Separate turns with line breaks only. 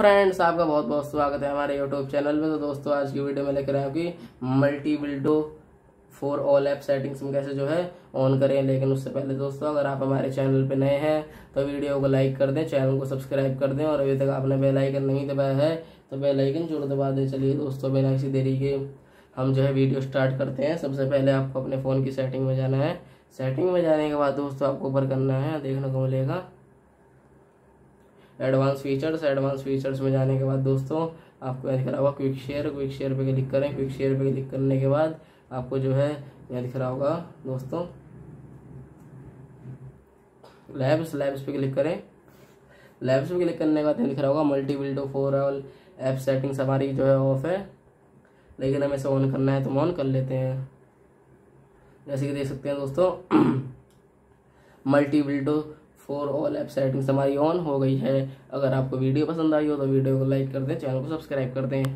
Friends, आपका बहुत बहुत स्वागत है हमारे यूट्यूब चैनल में। तो दोस्तों, आज की वीडियो में लेकर आया कि multi window for all app settings में कैसे जो है ऑन करें। लेकिन उससे पहले दोस्तों, अगर आप हमारे चैनल पर नए हैं तो वीडियो को लाइक कर दें, चैनल को सब्सक्राइब कर दें। और अभी तक आपने बेल आइकन नहीं दबाया है तो बेल आइकन ज़रूर दबा दें। चलिए दोस्तों, बिना किसी देरी के हम जो है वीडियो स्टार्ट करते हैं। सबसे पहले आपको अपने फ़ोन की सेटिंग में जाना है। सेटिंग में जाने के बाद दोस्तों, आपको ऊपर करना है, देखने को मिलेगा। एडवांस फीचर्स एडवांस फीचर्स में जाने के बाद दोस्तों, आपको यहाँ दिख रहा होगा क्विक शेयर क्विक शेयर पे क्लिक करें। क्विक शेयर पे क्लिक करने के बाद आपको जो है यहाँ दिख रहा होगा दोस्तों। लैब्स लैब्स पे क्लिक करें। लैब्स पे क्लिक करने के बाद दिख रहा होगा multi window for all app settings हमारी जो है ऑफ़ है। लेकिन हमें इसे ऑन करना है तो ऑन कर लेते हैं। जैसे कि देख सकते हैं दोस्तों multi window for all app settings हमारी ऑन हो गई है। अगर आपको वीडियो पसंद आई हो तो वीडियो को लाइक कर दें चैनल को सब्सक्राइब कर दें।